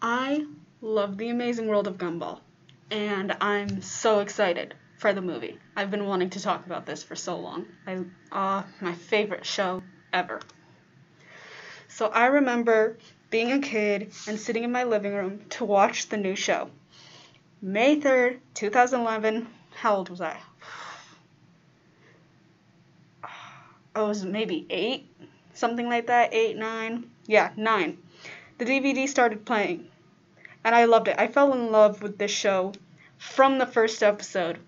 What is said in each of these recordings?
I love The Amazing World of Gumball, and I'm so excited for the movie. I've been wanting to talk about this for so long. I uh my favorite show ever. So I remember being a kid and sitting in my living room to watch the new show. May 3rd, 2011. How old was I? I was maybe 8, something like that, 8, 9. Yeah, 9. The DVD started playing and I loved it. I fell in love with this show from the first episode.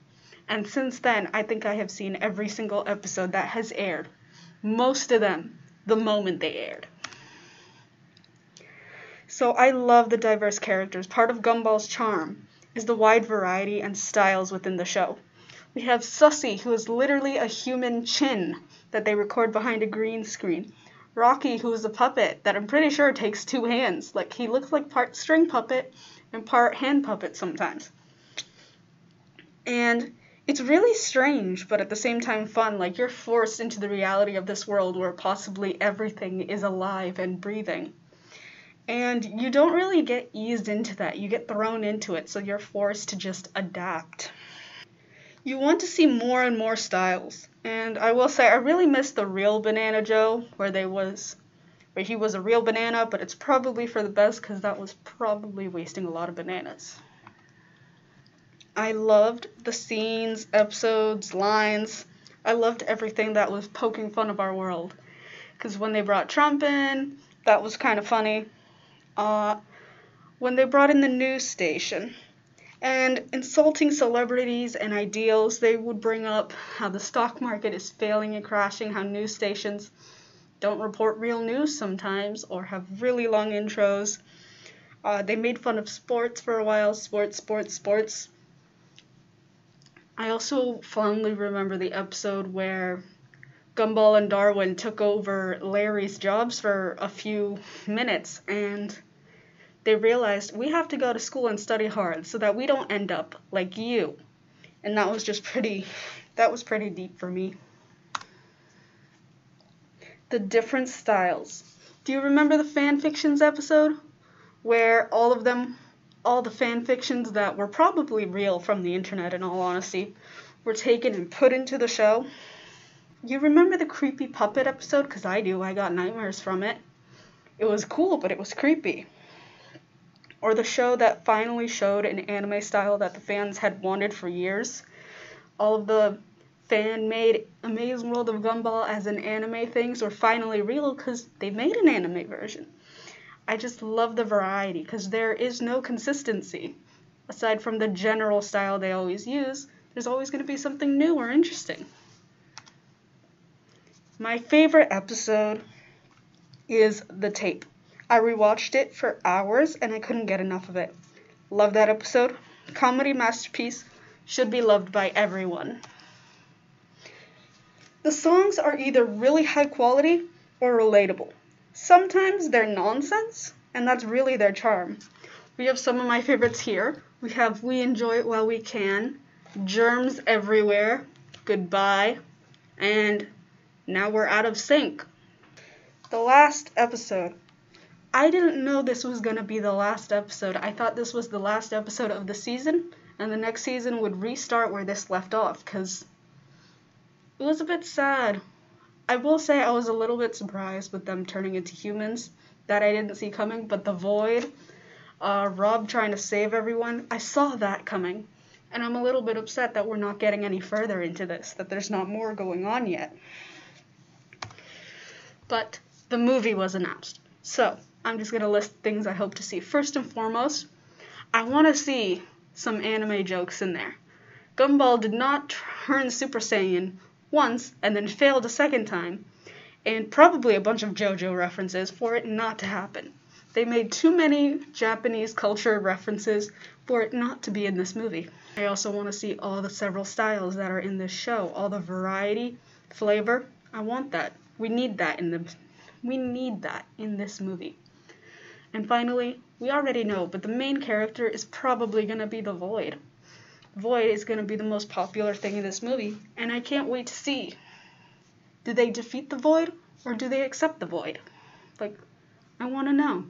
And since then, I think I have seen every single episode that has aired. Most of them the moment they aired. So I love the diverse characters. Part of Gumball's charm is the wide variety and styles within the show. We have Sussie, who is literally a human chin that they record behind a green screen. Rocky, who is a puppet that I'm pretty sure takes two hands. Like he looks like part string puppet and part hand puppet sometimes. And it's really strange, but at the same time fun. Like you're forced into the reality of this world where possibly everything is alive and breathing. And you don't really get eased into that. You get thrown into it, so you're forced to just adapt. You want to see more and more styles. And I will say I really miss the real Banana Joe where they was where he was a real banana, but it's probably for the best cuz that was probably wasting a lot of bananas. I loved the scenes, episodes, lines. I loved everything that was poking fun of our world. Cuz when they brought Trump in, that was kind of funny. Uh when they brought in the news station, and insulting celebrities and ideals. They would bring up how the stock market is failing and crashing, how news stations don't report real news sometimes or have really long intros. Uh, they made fun of sports for a while sports, sports, sports. I also fondly remember the episode where Gumball and Darwin took over Larry's jobs for a few minutes and they realized we have to go to school and study hard so that we don't end up like you. And that was just pretty, that was pretty deep for me. The different styles. Do you remember the fan fictions episode? Where all of them, all the fan fictions that were probably real from the internet in all honesty, were taken and put into the show? You remember the creepy puppet episode? Because I do, I got nightmares from it. It was cool, but it was creepy or the show that finally showed an anime style that the fans had wanted for years. All of the fan made Amazing World of Gumball as an anime things were finally real because they made an anime version. I just love the variety because there is no consistency. Aside from the general style they always use, there's always going to be something new or interesting. My favorite episode is the tape. I rewatched it for hours and I couldn't get enough of it. Love that episode. Comedy masterpiece should be loved by everyone. The songs are either really high quality or relatable. Sometimes they're nonsense, and that's really their charm. We have some of my favorites here. We have We Enjoy It While We Can, Germs Everywhere, Goodbye, and Now We're Out of Sync. The last episode I didn't know this was going to be the last episode. I thought this was the last episode of the season, and the next season would restart where this left off, because it was a bit sad. I will say I was a little bit surprised with them turning into humans. That I didn't see coming, but the void, uh, Rob trying to save everyone, I saw that coming. And I'm a little bit upset that we're not getting any further into this, that there's not more going on yet. But the movie was announced. So, I'm just going to list things I hope to see. First and foremost, I want to see some anime jokes in there. Gumball did not turn Super Saiyan once and then failed a second time, and probably a bunch of JoJo references for it not to happen. They made too many Japanese culture references for it not to be in this movie. I also want to see all the several styles that are in this show, all the variety, flavor. I want that. We need that in the we need that in this movie. And finally, we already know, but the main character is probably going to be the Void. Void is going to be the most popular thing in this movie, and I can't wait to see. Do they defeat the Void, or do they accept the Void? Like, I want to know.